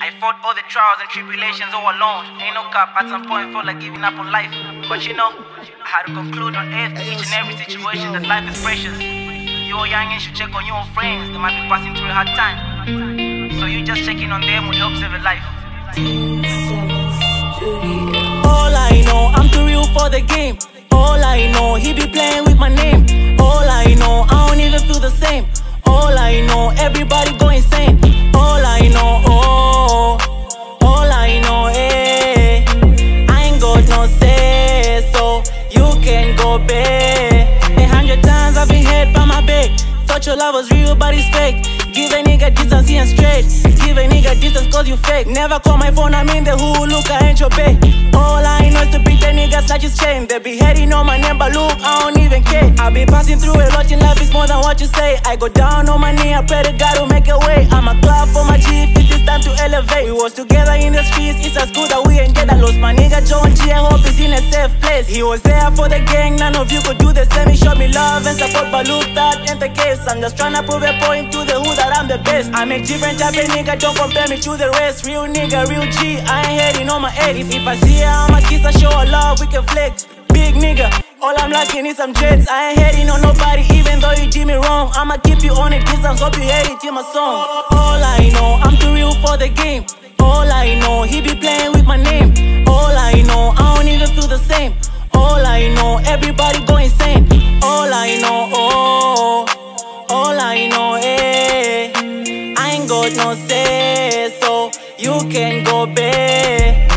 I fought all the trials and tribulations all alone. Ain't no cap, at some point felt like giving up on life. But you know, I had to conclude on earth each and every situation that life is precious. You're young and should check on your friends, they might be passing through a hard time. So you just check in on them the hopes of a life. All I know, I'm too real for the game. All I know, he be playing with my name. All I know, I don't even feel the same. All I know, everybody your love was real, but it's fake. Give a nigga distance, see him straight. Give a nigga distance, cause you fake. Never call my phone, I'm in the hood, look, I ain't your bae. All I know is to beat the niggas like his chain. They be hating on my name, but look, I don't even care. I be passing through a lot in life, is more than what you say. I go down on my knee, I pray to God to make a way. I'm a clap We was together in the streets, it's as good that we ain't get. I lost my nigga John G, I hope he's in a safe place. He was there for the gang, none of you could do the same. He showed me love and support, but look, that ain't the case. I'm just trying to prove a point to the hood that I'm the best. I'm a different type of nigga, don't compare me to the rest. Real nigga, real G, I ain't hating on my ex. If, if I see her, I'ma kiss her, show her love, we can flex. Big nigga, all I'm lacking is some dreads. I ain't hating on nobody, even though you did me wrong. I'ma keep you on a distance, hope you hear it in my song. All I you can go back.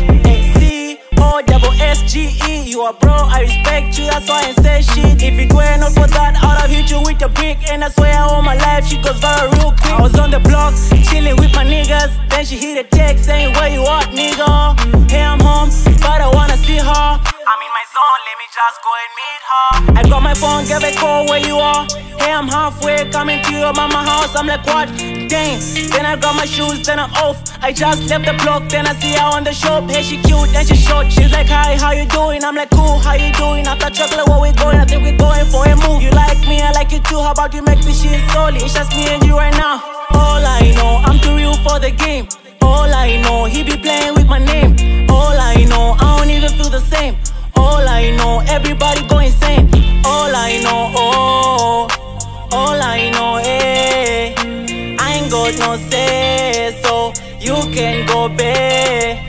C O double S G E, you are bro, I respect you, that's why I say shit. If it were not for that, I'd have hit you with a brick. And I swear all my life, she goes viral real quick. I was on the block, chilling with my niggas. Then she hit a text saying, Where you at, nigga? Hey, I'm home, but I wanna see her. I'm in my zone, let me just go and meet her. I got my phone, give a call where you are. Hey, I'm halfway coming to your mama house. I'm like, what? Damn. Then I got my shoes, then I'm off. I just left the block, then I see her on the shop. Hey, she cute, then she short. She's like, hi, how you doing? I'm like, cool, how you doing? After chocolate, where we going? I think we going for a move. You like me, I like you too. How about you make this shit solid? It's just me and you right now. All I know, I'm too real for the game. All I know, he be playing with my name. All I know, I don't even feel the same. All I know, everybody no say, so you can go back.